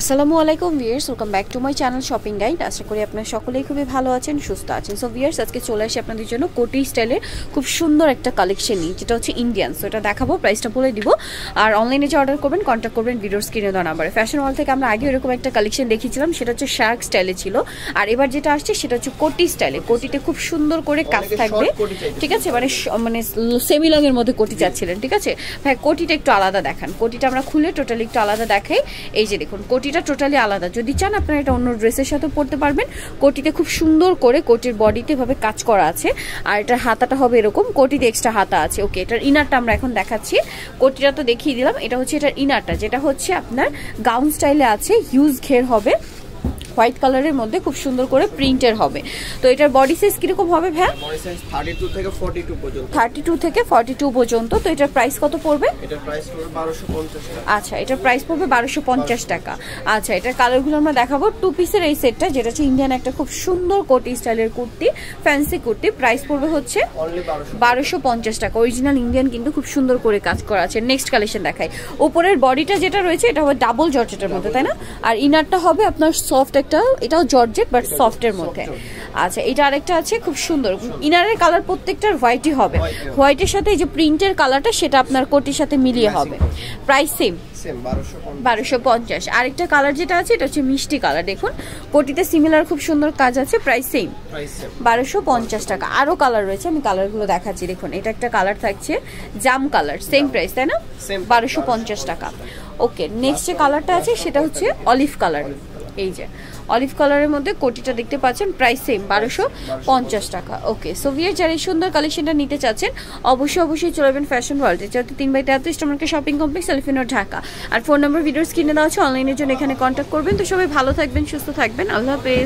আসসালামু আলাইকুম viewers welcome back to my channel shopping guide আশা করি আপনারা সকলেই খুবই ভালো আছেন সুস্থ আছেন। সো ভিয়ার্স আজকে চলে আসি আপনাদের জন্য কোটি স্টাইলের খুব সুন্দর একটা কালেকশন নিয়ে যেটা হচ্ছে ইন্ডিয়ান সো এটা দেখাবো প্রাইসটা বলে দিব। আর অনলাইনে যে অর্ডার করবেন কন্ট্যাক্ট করবেন ভিডিওর স্ক্রিনে দেওয়া নাম্বারে ফ্যাশন ওয়াল থেকে আমরা আগে এরকম একটা কালেকশন দেখিয়েছিলাম সেটা হচ্ছে শার্ক স্টাইলে ছিল। আর এবার যেটা আসছে সেটা হচ্ছে কোটি স্টাইলে কোটিতে খুব সুন্দর করে কাজ থাকবে। ঠিক আছে? মানে মানে সেমি লংয়ের মধ্যে কোটি চাচ্ছিলেন ঠিক আছে? ভাই কোটিটা একটু আলাদা দেখান। কোটিটা আমরা খুলে টোটালি একটু আলাদা দেখাই। এই যে দেখুন কোটিটা টোটালি আলাদা। যদি চান আপনারা এটা অন্য ড্রেসের সাথে পরতে পারবেন। কোটিতে খুব সুন্দর করে কোটির বডিতে এভাবে কাজ করা আছে। আর এটার হাতাটা হবে এরকম। কোটিতে এক্সট্রা হাতা আছে। ওকে এটার ইনারটা আমরা এখন দেখাচ্ছি। কোটিটা তো দেখিয়ে দিলাম। এটা হচ্ছে এটার ইনারটা যেটা হচ্ছে আপনার গাউন স্টাইলে আছে। হিউজ ঘের হবে। হোয়াইট কালারের মধ্যে খুব সুন্দর করে প্রিন্টের হবে। তো এটার বডি সাইজ কীরকম হবে ভ্যা সাইজ 32 থেকে 42 পর্যন্ত। 32 থেকে 42 পর্যন্ত। তো এটার প্রাইস কত পড়বে? এটার প্রাইস পড়বে 1250 টাকা। আচ্ছা এটার প্রাইস পড়বে 1250 টাকা। আচ্ছা এটার কালারগুলো আমরা দেখাবো। টু পিসের এই সেটটা যেটা হচ্ছে ইন্ডিয়ান একটা খুব সুন্দর কোটি স্টাইলের কুর্তি ফ্যান্সি কুর্তি প্রাইস পড়বে হচ্ছে অনলি 1200 বারোশো পঞ্চাশ টাকা। অরিজিনাল ইন্ডিয়ান কিন্তু খুব সুন্দর করে কাজ করা আছে। নেক্সট কালেকশন দেখাই। উপরের বডিটা যেটা রয়েছে এটা হবে ডাবল জর্জেটের মধ্যে তাই না? আর ইনারটা হবে আপনার সফট একটা এটাও জর্জেট বাট সফটের মধ্যে। আচ্ছা এটা আরেকটা আছে খুব সুন্দর। ইনারের কালার প্রত্যেকটার হোয়াইটই হবে। হোয়াইটের সাথে এই যে প্রিন্টের কালারটা সেটা আপনার কোটির সাথে মিলিয়ে হবে। প্রাইস সেম সেম 1250 বারোশো পঞ্চাশ। আরেকটা কালার যেটা আছে এটা হচ্ছে মিষ্টি কালার দেখুন। কোটিতে সিমিলার খুব সুন্দর কাজ আছে প্রাইস সেম বারোশো পঞ্চাশ টাকা। আরও কালার রয়েছে আমি কালারগুলো দেখাচ্ছি দেখুন। এটা একটা কালার থাকছে জাম কালার সেম প্রাইস তাই না? বারোশো পঞ্চাশ টাকা। ওকে নেক্সট যে কালারটা আছে সেটা হচ্ছে অলিভ কালার এই যে অলিভ কালারের মধ্যে কোটিটা দেখতে পাচ্ছেন প্রাইস সেম বারোশো পঞ্চাশ টাকা। ওকে সো ভিয়ার যারা এই সুন্দর কালেকশনটা নিতে চাচ্ছেন, অবশ্যই অবশ্যই চলে যাবেন ফ্যাশন ওয়ার্ল্ডে যেহেতু তিন বাই তেত্রিশ তোমাকে শপিং কমপ্লেক্স এলিফিনো ঢাকা। আর ফোন নম্বর ভিডিওস কিনে দেওয়া আছে অনলাইনের জন্য এখানে কন্ট্যাক্ট করবেন। তো সবাই ভালো থাকবেন, সুস্থ থাকবেন। আল্লাহ হাফেজ।